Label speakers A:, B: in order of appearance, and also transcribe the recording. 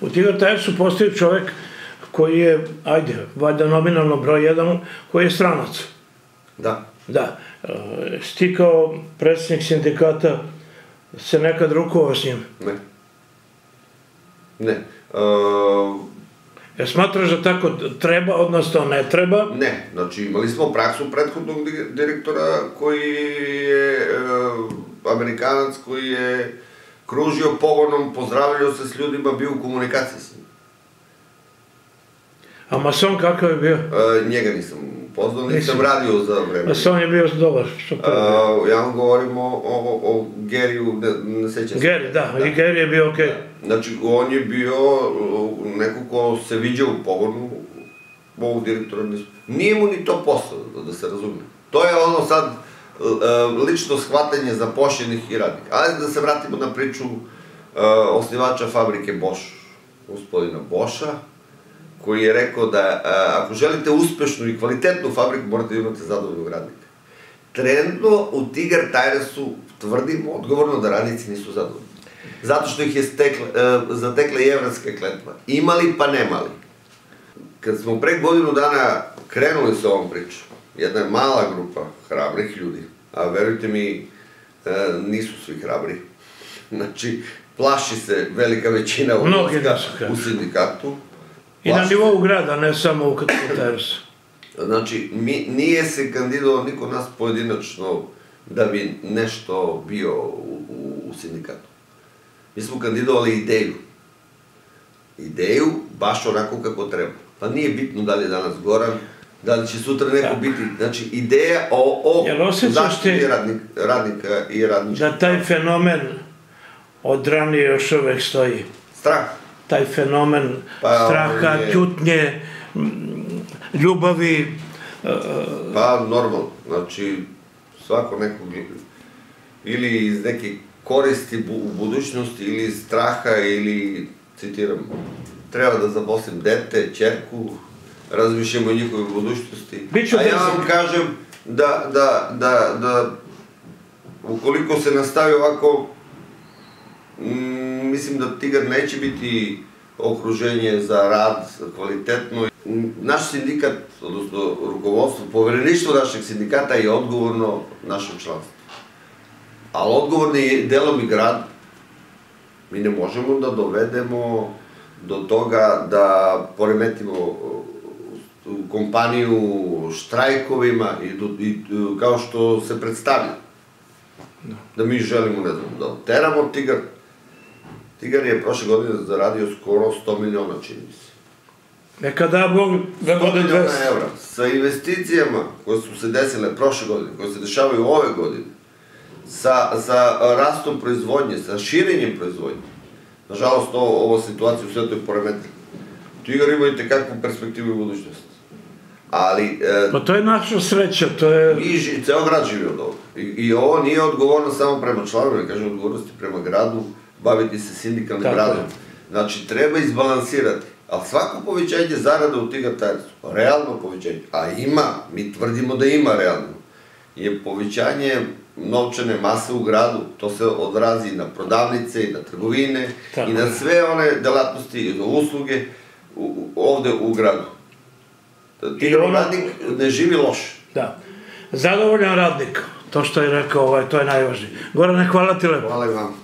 A: U Tigar Tiresu postoji čovek koji je, ajde, valjda nominalno broj jedan, koji je stranac.
B: Da.
A: Da. E, stikao predsjednik sindikata se nekad rukovao s njim.
B: Ne. Ne. Uh,
A: Ja smatraš da tako treba, odnosno ne treba?
B: Ne, znači imali smo praksu prethodnog direktora koji je e, Amerikanac koji je kružio pogonom, pozdravljao se s ljudima, bio u komunikaciji s njim.
A: A mason kakav je bio?
B: E, njega nisam upoznao, nisam
A: Nisam.
B: radio za vreme.
A: Mason je bio dobar, što
B: E, ja vam govorim o, o, o Geriju, ne, ne sećam se.
A: Gary, da, i Gary je bio okej.
B: Znači, on je bio neko ko se viđa u pogonu ovog direktora. nisam- Nije mu ni to posao, da, da se razume. To je ono sad lično shvatanje zapošljenih i radnika. Ali da se vratimo na priču uh, osnivača fabrike Bosch, gospodina Boša, koji je rekao da uh, ako želite uspešnu i kvalitetnu fabriku, morate da imate zadovoljnog radnika. Trenutno u Tigar Tiresu tvrdimo odgovorno da radnici nisu zadovoljni. Zato što ih je stekla, e, zatekla i evropska kletva. Imali pa nemali. Kad smo pre godinu dana krenuli sa ovom pričom, jedna mala grupa hrabrih ljudi, a verujte mi, e, nisu svi hrabri. Znači, plaši se velika većina odlaska u sindikatu.
A: I na nivou grada, ne samo u Tiresu.
B: Znači, mi, nije se kandidovao niko nas pojedinačno da bi nešto bio u, u, u sindikatu. Mi smo kandidovali ideju. Ideju baš onako kako treba. Pa nije bitno da li je danas Goran, da li će sutra neko
A: Tako.
B: biti. Znači, ideja o, o zaštiti
A: ti-
B: radnik, radnika i radnička.
A: Da taj fenomen od ranije još uvek stoji.
B: Strah.
A: Taj fenomen
B: Pa,
A: straha,
B: je-
A: ćutnje, m, ljubavi,
B: Pa, normalno. Znači, svako nekog ili iz neke koristi bu, u budućnosti, ili iz straha, ili, citiram, treba da zaposlim dete, čerku, razmišljamo o njihovoj budućnosti.
A: Biću
B: A ja vam kažem da, da, da, da, ukoliko se nastavi ovako, mm, mislim da Tigar neće biti okruženje za rad kvalitetno. Naš sindikat, odnosno rukovodstvo, povereništvo našeg sindikata je odgovorno našem članstvu. Ali odgovorni je delom i grad. Mi ne možemo da dovedemo do toga da poremetimo kompaniju štrajkovima i, i uh, kao što se predstavlja. Da mi želimo, ne znam, da teramo Tigar. Tigar je prošle godine zaradio skoro 100 miliona, čini se.
A: neka da Bog da
B: 100
A: bude
B: miliona
A: 200.
B: evra. Sa investicijama koje su se desile prošle godine, koje se dešavaju ove godine, sa, sa rastom proizvodnje, sa širenjem proizvodnje. Nažalost, ovo, ovo situaciju u svetu je poremetila. Tigar ima i tekakvu perspektivu i budućnost. Ali, e,
A: Pa to je naša sreća, to je...
B: mi ži, ceo grad živi od ovoga. I, I ovo nije odgovorno samo prema članovima, kažem odgovornosti prema gradu, baviti se sindikalnim
A: Tako
B: radom. Znači, treba izbalansirati. Ali svako povećanje zarada u Tigar Tiresu, realno povećanje, a ima, mi tvrdimo da ima realno, je povećanje novčane mase u gradu, to se odrazi i na prodavnice, i na trgovine,
A: Tako
B: i na sve one delatnosti, i na usluge u, ovde u gradu. Tigar
A: ono-
B: radnik ne živi loše.
A: Da. Zadovoljan radnik, to što je rekao, ovaj, to je najvažnije. Gorane, hvala ti lepo.
B: Hvala i vam.